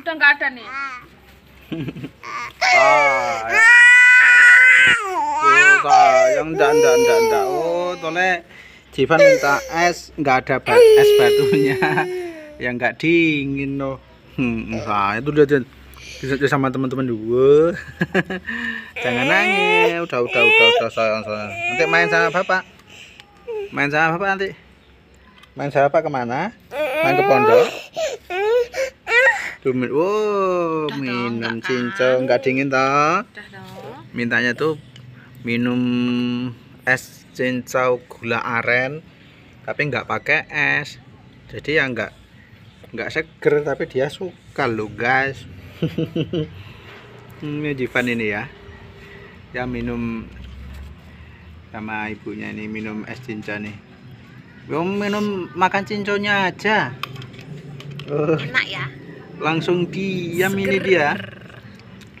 Udah nggak ada nih. ah ya. oh sayang ndak ndak ndak ndak. Oh tole. Jivan minta es nggak ada ba- es batunya. Yang nggak dingin loh. Hmm, nah itu dia bisa sama teman-teman dua. Jangan nangis. Udah udah udah udah sayang sayang. Nanti main sama bapak. Main sama bapak nanti. Main sama bapak ke mana? Main ke pondok Tuh, wow, Udah minum nggak kan? cincau nggak dingin toh? Mintanya tuh minum es cincau gula aren tapi nggak pakai es. Jadi ya nggak nggak seger tapi dia suka loh guys. Ini Jivan ini ya. Ya minum sama ibunya ini minum es cincau nih. Yo, minum makan cincaunya aja. Oh, Enak ya. Langsung diam ini dia.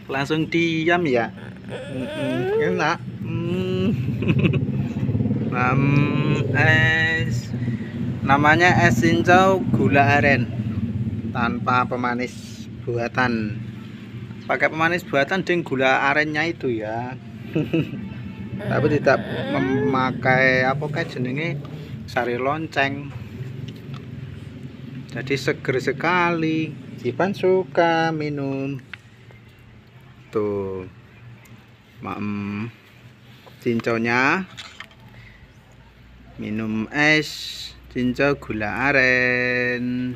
Langsung diam ya. Enak. Mm. Nam- es. Namanya es cincau gula aren. Tanpa pemanis buatan. Pakai pemanis buatan dengan gula arennya itu ya. Tapi tidak memakai apa kayak jenenge? Sari lonceng jadi seger sekali. Jivan suka minum. Tuh. Maem. Cincaunya minum es. Cincau gula aren